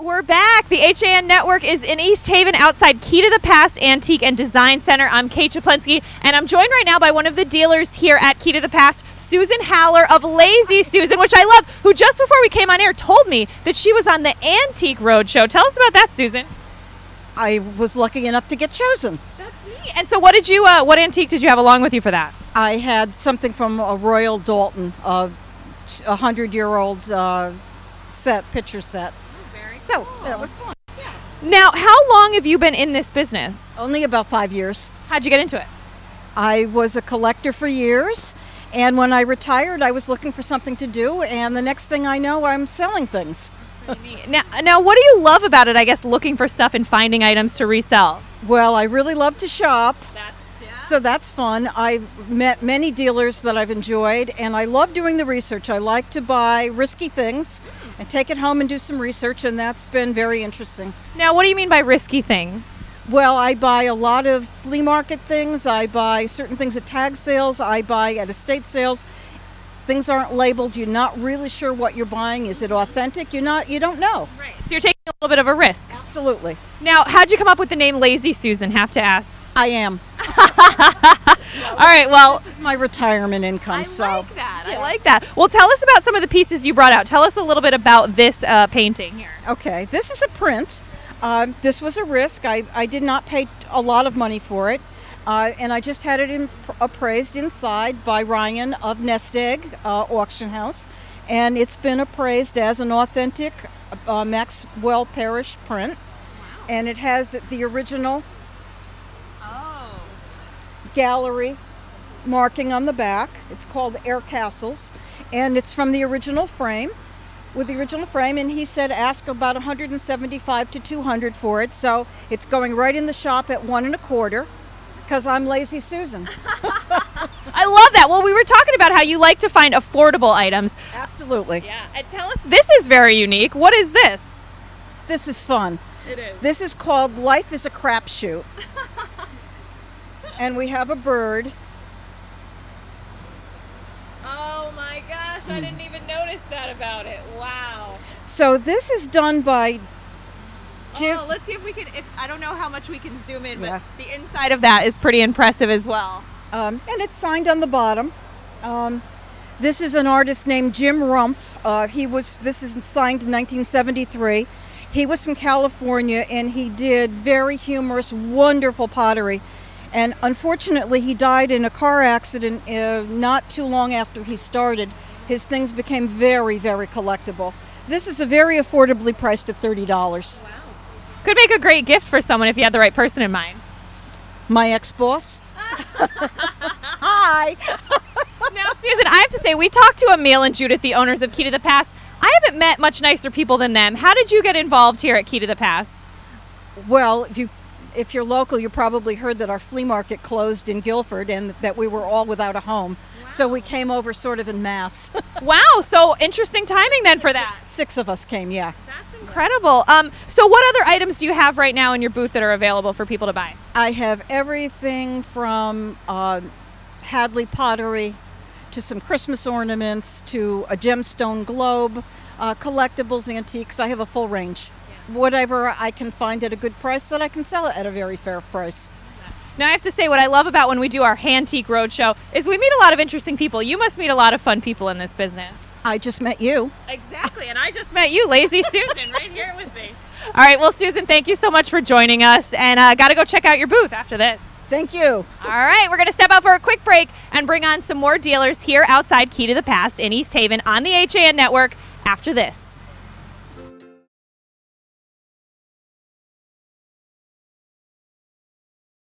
We're back. The HAN Network is in East Haven outside Key to the Past Antique and Design Center. I'm Kate Chaplinsky, and I'm joined right now by one of the dealers here at Key to the Past, Susan Haller of Lazy Susan, which I love, who just before we came on air told me that she was on the Antique Roadshow. Tell us about that, Susan. I was lucky enough to get chosen. That's me. And so, what did you, uh, what antique did you have along with you for that? I had something from a Royal Doulton, a hundred-year-old uh, set, picture set. So that was fun. Yeah. Now, how long have you been in this business? Only about five years. How'd you get into it? I was a collector for years, and when I retired, I was looking for something to do. And the next thing I know, I'm selling things. now, now, what do you love about it? I guess looking for stuff and finding items to resell. Well, I really love to shop. That's yeah. So that's fun. I've met many dealers that I've enjoyed, and I love doing the research. I like to buy risky things and take it home and do some research, and that's been very interesting. Now, what do you mean by risky things? Well, I buy a lot of flea market things. I buy certain things at tag sales. I buy at estate sales. Things aren't labeled. You're not really sure what you're buying. Is it authentic? You're not. You don't know. Right. So you're taking a little bit of a risk. Absolutely. Now, how'd you come up with the name Lazy Susan? Have to ask. I am. All right. Well, this is my retirement income. I so like that. Yeah. I like that. Well, tell us about some of the pieces you brought out. Tell us a little bit about this uh, painting here. Okay. This is a print. Uh, this was a risk. I, I did not pay a lot of money for it. Uh, and I just had it in, appraised inside by Ryan of Nest Egg uh, Auction House. And it's been appraised as an authentic uh, Maxwell Parrish print. Wow. And it has the original. Gallery marking on the back. It's called Air Castles. And it's from the original frame with the original frame and he said ask about 175 to 200 for it. So it's going right in the shop at one and a quarter because i'm lazy susan. I love that. Well we were talking about how you like to find affordable items. Absolutely. Yeah and tell us this is very unique. What is this? This is fun. It is. This is called life is a crapshoot and we have a bird oh my gosh i didn't even notice that about it wow so this is done by Jim. Oh, let's see if we can. If I don't know how much we can zoom in, but yeah. the inside of that is pretty impressive as well. Um, and it's signed on the bottom. Um, this is an artist named Jim Rumpf. Uh, he was. This is signed in 1973. He was from California, and he did very humorous, wonderful pottery. And unfortunately, he died in a car accident uh, not too long after he started. His things became very, very collectible. This is a very affordably priced at thirty dollars. Wow. Could make a great gift for someone if you had the right person in mind. My ex boss. Hi. now, Susan, I have to say, we talked to Emil and Judith, the owners of Key to the Past. I haven't met much nicer people than them. How did you get involved here at Key to the Past? Well, you, if you're local, you probably heard that our flea market closed in Guilford and that we were all without a home. Wow. So we came over sort of in mass. wow, so interesting timing then for that. Six of us came, yeah That's incredible. Um, so, what other items do you have right now in your booth that are available for people to buy? I have everything from uh, Hadley pottery to some Christmas ornaments to a gemstone globe, uh, collectibles, antiques. I have a full range. Whatever I can find at a good price that I can sell at a very fair price. Now, I have to say, what I love about when we do our Hantique Roadshow is we meet a lot of interesting people. You must meet a lot of fun people in this business. I just met you. Exactly, and I just met you, Lazy Susan, right here with me. All right, well, Susan, thank you so much for joining us, and uh, got to go check out your booth after this. Thank you. All right, we're going to step out for a quick break and bring on some more dealers here outside Key to the Past in East Haven on the HAN network after this.